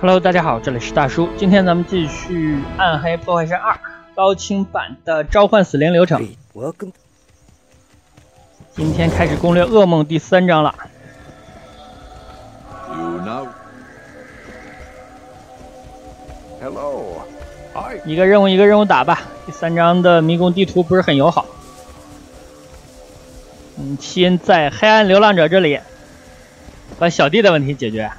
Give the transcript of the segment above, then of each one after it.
Hello，大家好，这里是大叔。今天咱们继续《暗黑破坏神二》高清版的召唤死灵流程。Welcome. 今天开始攻略噩梦第三章了。You know. Hello. 一个任务一个任务打吧。第三章的迷宫地图不是很友好。嗯，先在黑暗流浪者这里把小弟的问题解决。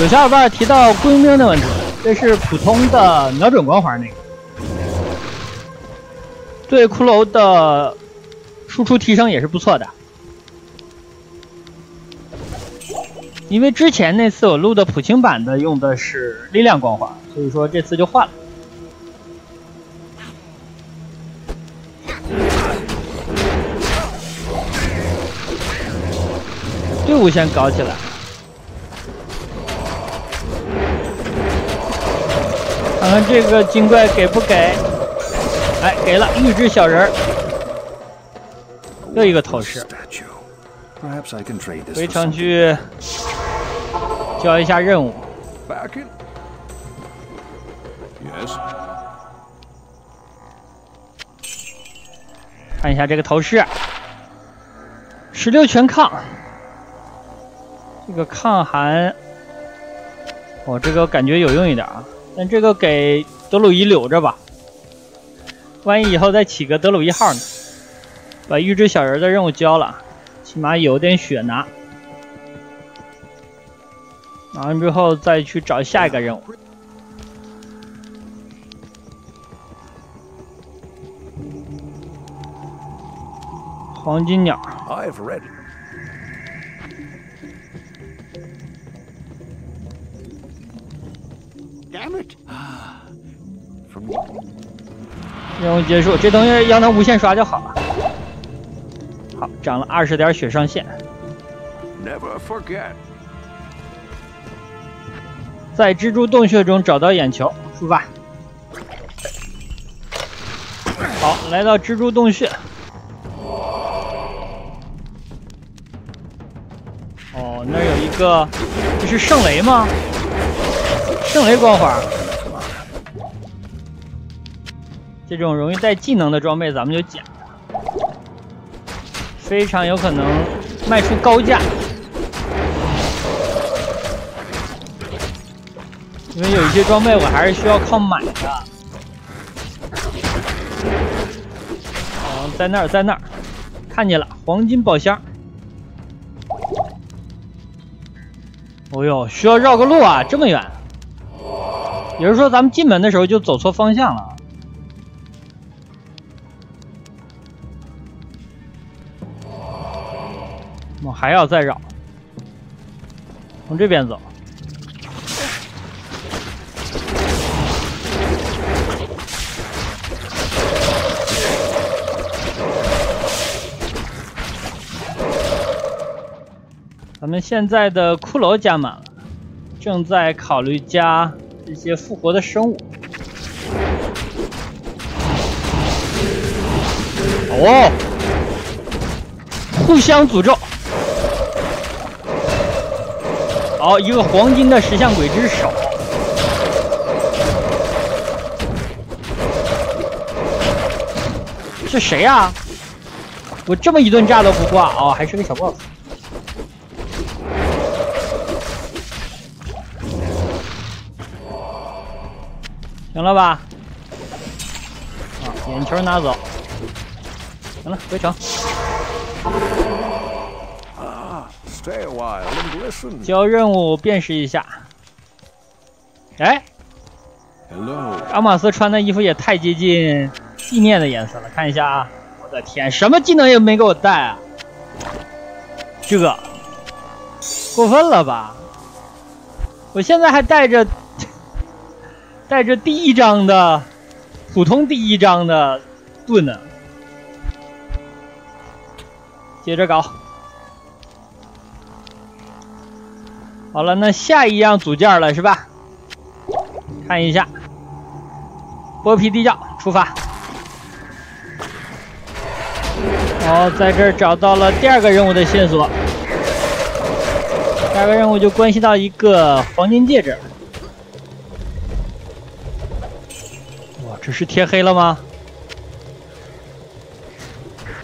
有小伙伴提到雇佣兵的问题，这是普通的瞄准光环那个，对骷髅的输出提升也是不错的。因为之前那次我录的普清版的用的是力量光环，所以说这次就换了。队伍先搞起来。看看这个精怪给不给？哎，给了预知小人儿，又一个头饰。回城去交一下任务。Yes. 看一下这个头饰，十六全抗，这个抗寒，哦，这个感觉有用一点啊，但这个给德鲁伊留着吧，万一以后再起个德鲁伊号呢？把预知小人的任务交了，起码有点血拿，拿完之后再去找下一个任务。黄金鸟，I've read Damn it. From 任务结束，这东西要能无限刷就好了。好，涨了二十点血上限，never forget. 在蜘蛛洞穴中找到眼球，出发。好，来到蜘蛛洞穴。哦，那有一个，这是圣雷吗？圣雷光环。这种容易带技能的装备，咱们就捡，非常有可能卖出高价。因为有一些装备我还是需要靠买的。哦，在那儿，在那儿，看见了，黄金宝箱。哦呦，需要绕个路啊，这么远。也就是说，咱们进门的时候就走错方向了。我还要再绕，从这边走。咱们现在的骷髅加满了，正在考虑加一些复活的生物。哦，互相诅咒。好，一个黄金的石像鬼之手。是谁呀、我这么一顿炸都不挂哦，还是个小 boss。行了吧？啊，眼球拿走。行了，回城。交任务辨识一下。哎.阿玛斯穿的衣服也太接近地面的颜色了，看一下啊！我的天，什么技能也没给我带啊！这个过分了吧？我现在还带着带着第一章的普通第一章的盾呢，接着搞。好了，那下一样组件了是吧？看一下，剥皮地窖出发。好，在这儿找到了第二个任务的线索。第二个任务就关系到一个黄金戒指。哇，这是天黑了吗？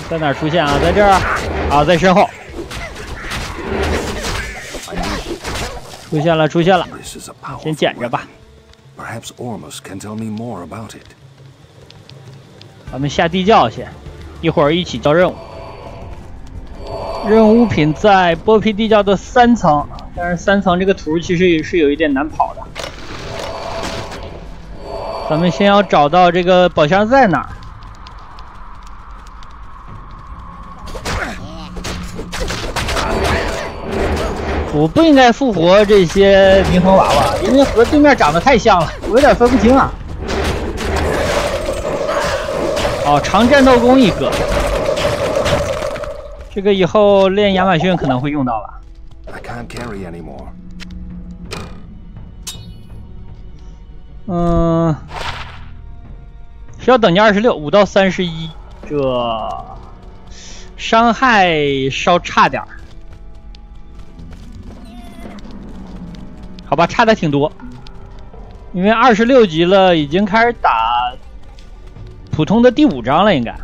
在哪儿出现啊？在这儿啊，在身后。出现了，出现了。先捡着吧。Perhaps Ormus can tell me more about it. 咱们下地窖去，一会儿一起交任务。任务物品在剥皮地窖的三层，但是三层这个图其实也是有一点难跑的。咱们先要找到这个宝箱在哪儿。我不应该复活这些冥魂娃娃，因为和对面长得太像了，我有点分不清啊。哦，长战斗弓一个，这个以后练亚马逊可能会用到吧。I can't carry anymore. 嗯，需要等级二十六，五到三十一，这伤害稍差点儿。好吧，差的挺多，因为二十六级了，已经开始打普通的第五章了，应该。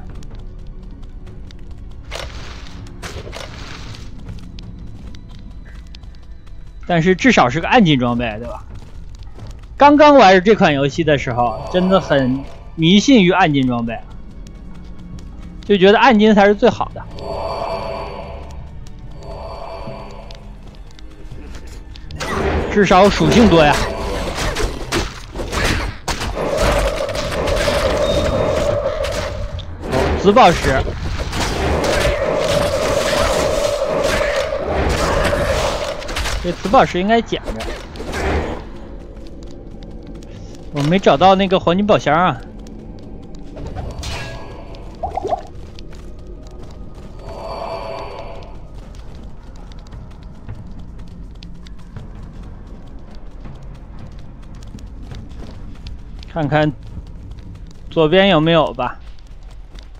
但是至少是个暗金装备，对吧？刚刚玩这款游戏的时候，真的很迷信于暗金装备，就觉得暗金才是最好的。至少属性多呀。紫宝石。这紫宝石应该捡着。我没找到那个黄金宝箱啊。看看左边有没有吧。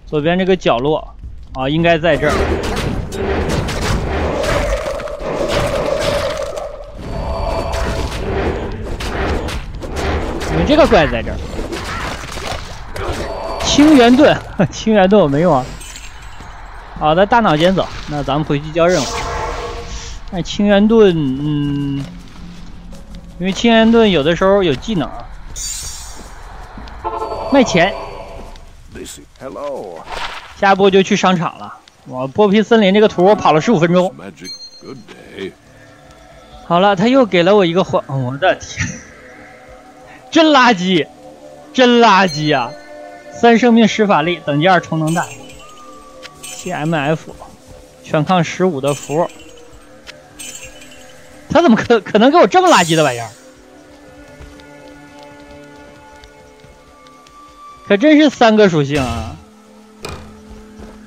左边这个角落啊，应该在这儿。们这个怪在这儿。清源盾，清源盾我没用啊。好的，大脑先走。那咱们回去交任务。那清源盾，嗯，因为清源盾有的时候有技能啊。卖钱 hello. 下一步就去商场了。我剥皮森林这个图我跑了十五分钟。好了，他又给了我一个黄，我的天，真垃圾，真垃圾啊！三生命十法力，等级二充能弹，CMF，全抗十五的符，他怎么可可能给我这么垃圾的玩意儿？可真是三个属性啊！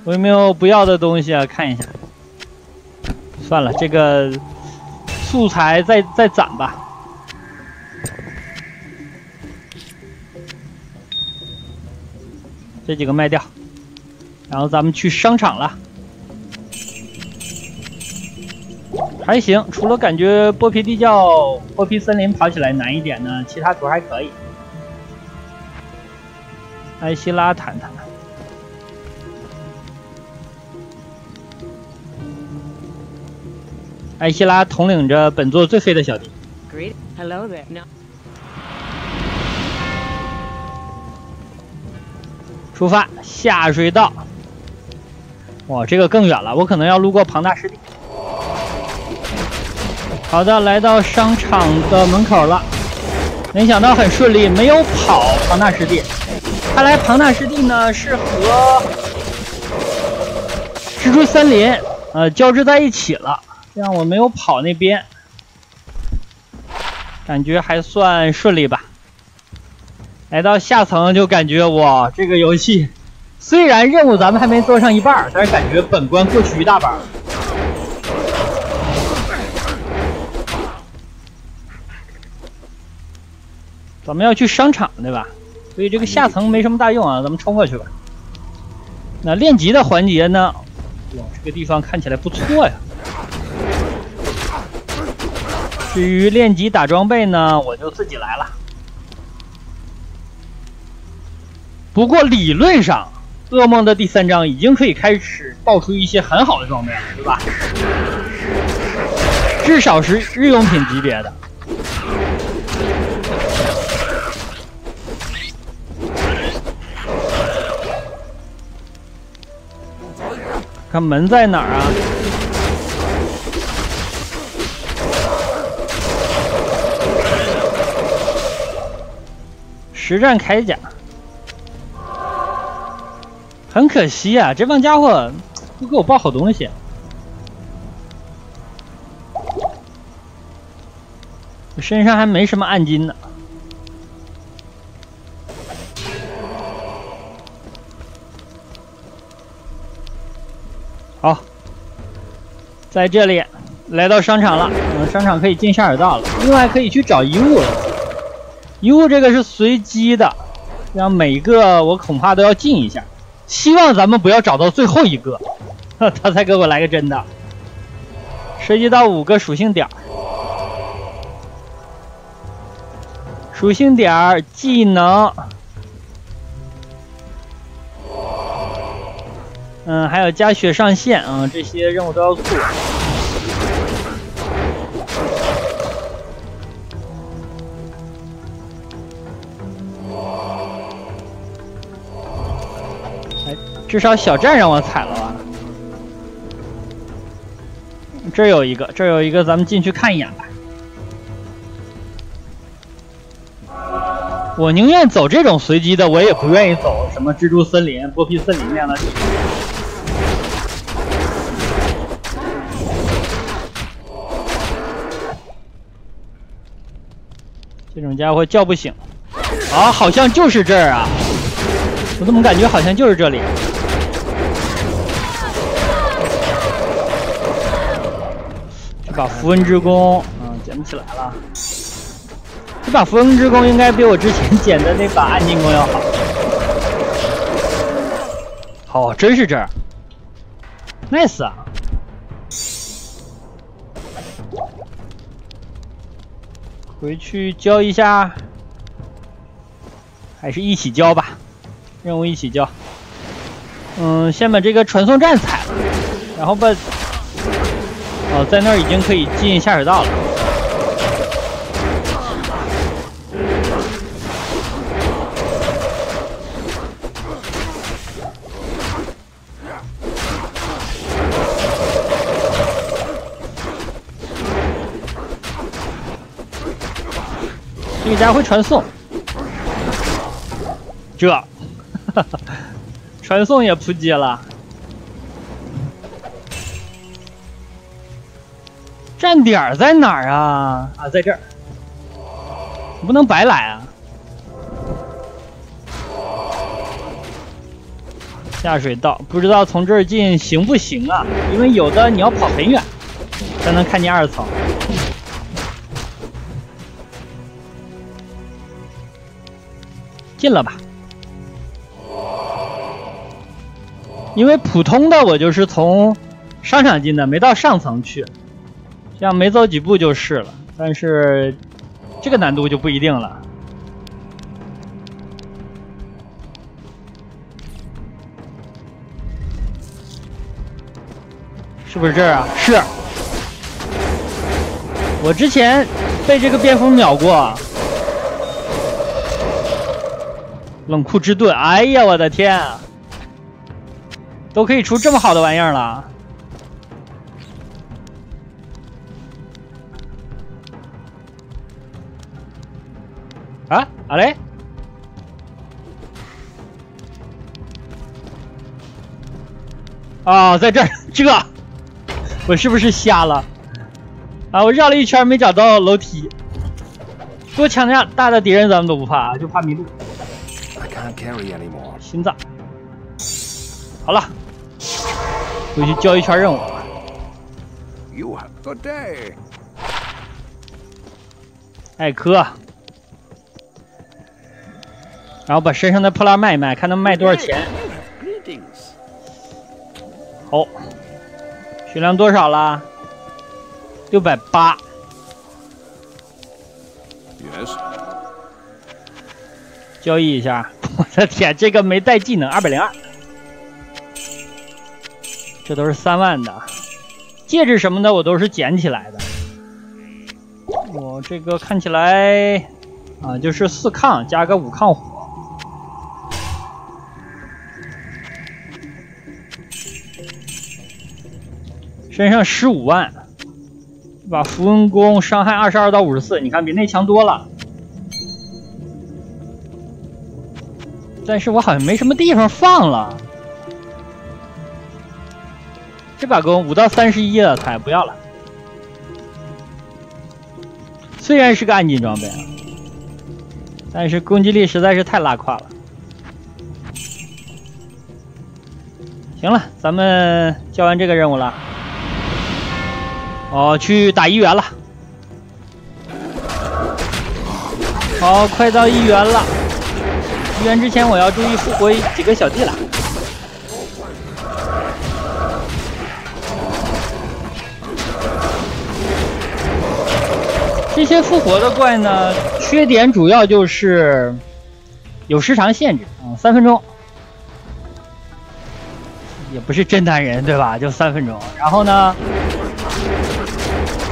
我有没有不要的东西啊？看一下。算了，这个素材再再攒吧。这几个卖掉，然后咱们去商场了。还行，除了感觉剥皮地窖、剥皮森林跑起来难一点呢，其他图还可以。艾希拉谈谈。艾希拉统领着本座最废的小弟。Great. Hello there. No. 出发，下水道。哇，这个更远了，我可能要路过庞大湿地。好的，来到商场的门口了。没想到很顺利，没有跑庞大湿地。看来庞大湿地呢是和蜘蛛森林呃交织在一起了，这样我没有跑那边，感觉还算顺利吧。来到下层就感觉哇，这个游戏虽然任务咱们还没做上一半，但是感觉本关过去一大半。咱们要去商场对吧？所以这个下层没什么大用啊，咱们冲过去吧。那练级的环节呢？哇，这个地方看起来不错呀。至于练级打装备呢，我就自己来了。不过理论上，噩梦的第三章已经可以开始爆出一些很好的装备了，对吧？至少是日用品级别的。看门在哪儿啊？实战铠甲，很可惜啊，这帮家伙不给我报好东西。我身上还没什么暗金呢。好，在这里来到商场了，我们，商场可以进下水道了。另外可以去找遗物了，遗物这个是随机的，让每个我恐怕都要进一下。希望咱们不要找到最后一个，他才给我来个真的。涉及到五个属性点属性点技能。嗯，还有加血上限啊，这些任务都要做。至少小站让我踩了吧？这有一个，这有一个，咱们进去看一眼吧。我宁愿走这种随机的，我也不愿意走什么蜘蛛森林、剥皮森林那样的。这种家伙叫不醒，啊，好像就是这儿啊！我怎么感觉好像就是这里？把符文之弓，嗯，捡不起来了。这把符文之弓应该比我之前捡的那把暗金弓要好。好，真是这儿，nice 啊！回去交一下，还是一起交吧，任务一起交。嗯，先把这个传送站踩了，然后把……哦，在那儿已经可以进下水道了。这个家伙会传送，这，传送也扑街了。站点在哪儿啊？啊，在这儿，不能白来啊！下水道不知道从这儿进行不行啊？因为有的你要跑很远才能看见二层。进了吧，因为普通的我就是从商场进的，没到上层去，这样没走几步就是了。但是这个难度就不一定了。是不是这儿啊？是，我之前被这个蝙蝠秒过。冷酷之盾，哎呀，我的天，都可以出这么好的玩意儿了！好嘞！啊，在这儿，这我是不是瞎了？啊，我绕了一圈没找到楼梯。多强大大的敌人咱们都不怕，就怕迷路。心脏，好了，回去交一圈任务。艾科，然后把身上的破烂卖一卖，看能卖多少钱。好，血量多少了？六百八。Yes? 交易一下，我的天，这个没带技能，二百零二，这都是三万的，戒指什么的我都是捡起来的。我这个看起来啊，就是四抗加个五抗身上十五万，这把符文弓伤害二十二到五十四，你看比那强多了。但是我好像没什么地方放了。这把弓五到三十一了，才不要了。虽然是个暗金装备啊，但是攻击力实在是太拉胯了。行了，咱们交完这个任务了。哦，去打一元了。好，快到一元了。一元之前我要注意复活几个小弟了。这些复活的怪呢，缺点主要就是有时长限制，嗯，三分钟，也不是真男人对吧？就三分钟。然后呢，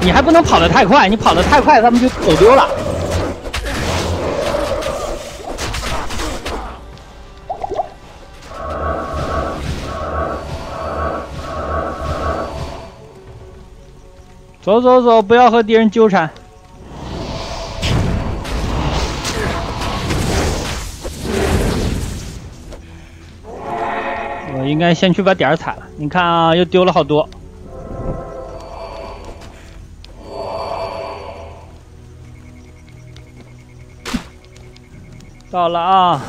你还不能跑得太快，你跑得太快，他们就走丢了。走走走，不要和敌人纠缠。我应该先去把点儿踩了。你看啊，又丢了好多。到了啊！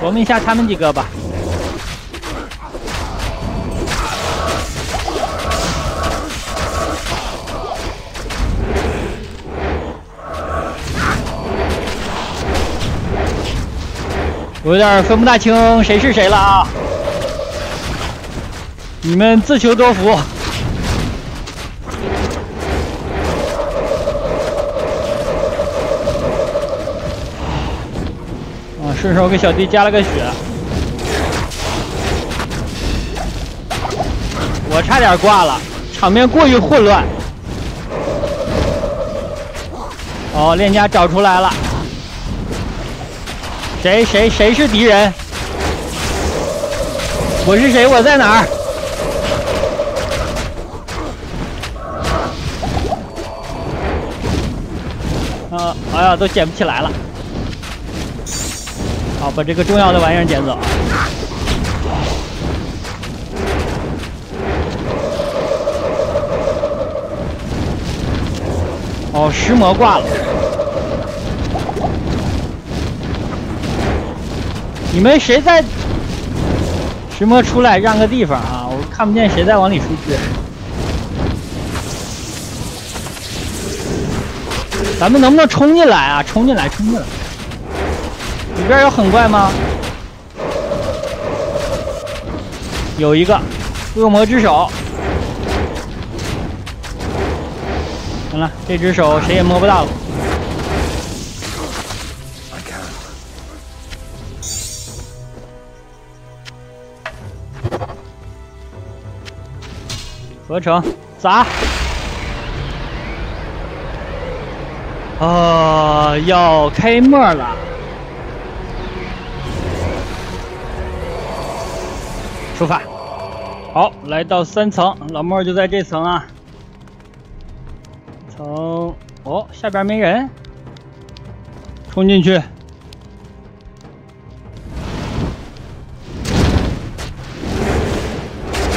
琢磨一下他们几个吧。我有点分不大清谁是谁了啊！你们自求多福。顺手给小弟加了个血，我差点挂了，场面过于混乱。哦，链家找出来了。谁谁谁是敌人？我是谁？我在哪儿？啊！哎呀，都捡不起来了。把这个重要的玩意儿捡走。哦，石魔挂了。你们谁在？石魔出来让个地方啊！我看不见谁在往里出去。咱们能不能冲进来啊？冲进来，冲进来！里边有很怪吗？有一个恶魔之手。行了，这只手谁也摸不到了。合成砸！啊，要开幕了！出发。好，来到三层，老莫就在这层啊。层哦，下边没人，冲进去。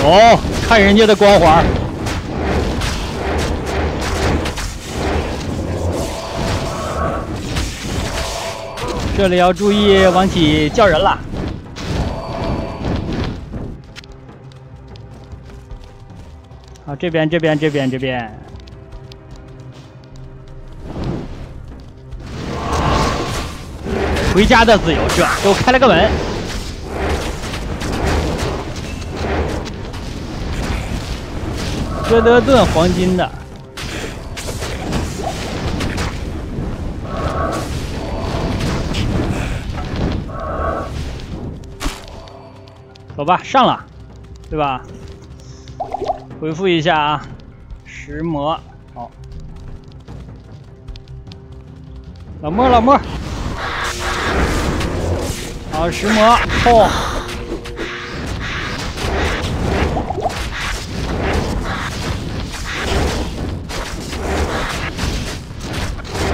哦，看人家的光环。这里要注意王启叫人了。这边这边这边这边。回家的自由是吧？给我开了个门。哥德顿黄金的，走吧，上了，对吧？回复一下啊，石魔，好，老莫老莫，好石魔，轰！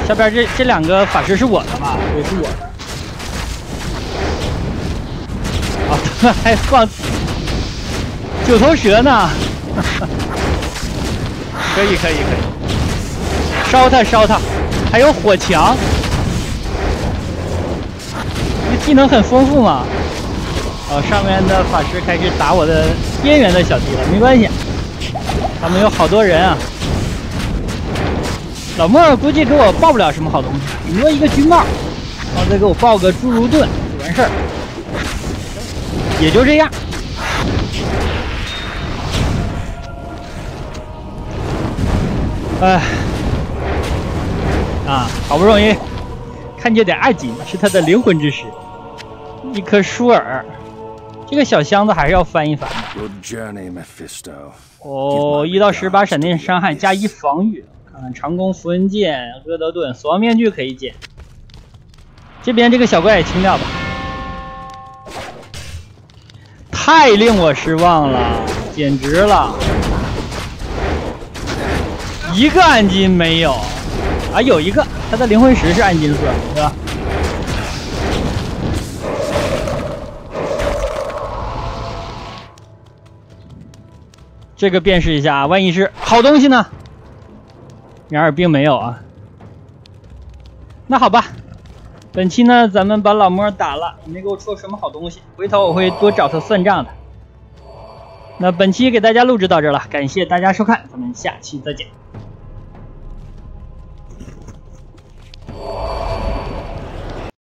下边这这两个法师是我的吧？对，是我的。啊，他 们还放九头蛇呢！可以可以可以，烧他烧他，还有火墙，这技能很丰富嘛。哦，上面的法师开始打我的边缘的小弟了，没关系，他们有好多人啊。老莫估计给我爆不了什么好东西，顶多一个军帽，然后再给我爆个侏儒盾就完事儿，也就这样。哎，啊，好不容易看见点二级，是他的灵魂之石，一颗舒尔，这个小箱子还是要翻一翻。Good journey, Mephisto. 哦，一到十八闪电伤害加一防御，看看长弓符文剑、哥德盾、死亡面具可以捡。这边这个小怪也清掉吧。太令我失望了，简直了，一个暗金没有啊，有一个，他的灵魂石是暗金色，对吧？这个辨识一下啊，万一是好东西呢？然而并没有啊。那好吧，本期呢咱们把老莫打了，没给我出什么好东西，回头我会多找他算账的。那本期给大家录制到这了，感谢大家收看，咱们下期再见。